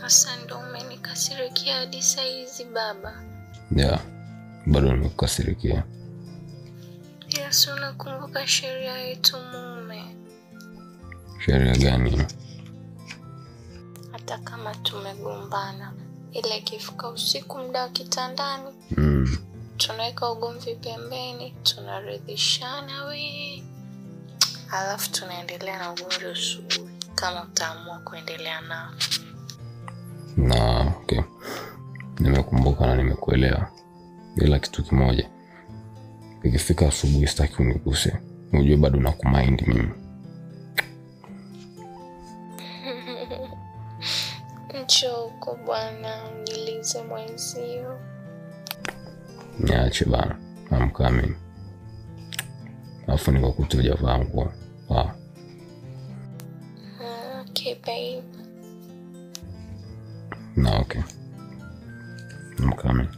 Sasa ndo umenikasirikia hadi saizi baba. yeah. bado nimekukasirikia Yesu, unakumbuka sheria yetu mume, sheria gani hata kama tumegombana, ila ikifika usiku muda wa kitandani, mm. tunaweka ugomvi pembeni, tunaridhishana we, alafu tunaendelea na ugonjwa usubuhi, kama utaamua kuendelea nao. na okay. nimekumbuka na nimekuelewa ila kitu kimoja ikifika asubuhi sitaki uniguse ujue bado nakumaindi mimi huko bwana, unilize mwenzio. niache bana amkami mimi alafu nikakuta ujavaa nguo. Okay babe. na okay amka mimi